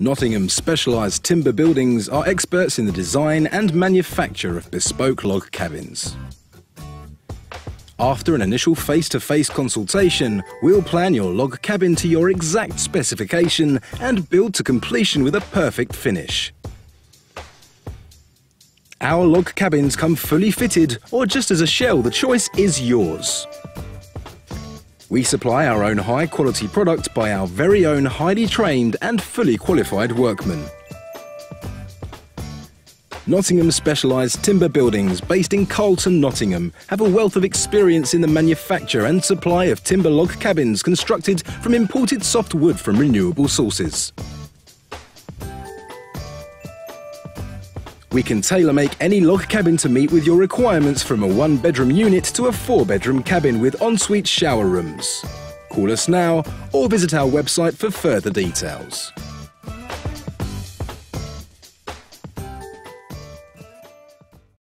Nottingham Specialised Timber Buildings are experts in the design and manufacture of bespoke log cabins. After an initial face-to-face consultation, we'll plan your log cabin to your exact specification and build to completion with a perfect finish. Our log cabins come fully fitted or just as a shell, the choice is yours. We supply our own high quality product by our very own highly trained and fully qualified workmen. Nottingham Specialised Timber Buildings, based in Carlton, Nottingham, have a wealth of experience in the manufacture and supply of timber log cabins constructed from imported soft wood from renewable sources. We can tailor make any log cabin to meet with your requirements from a one bedroom unit to a four bedroom cabin with ensuite shower rooms. Call us now or visit our website for further details.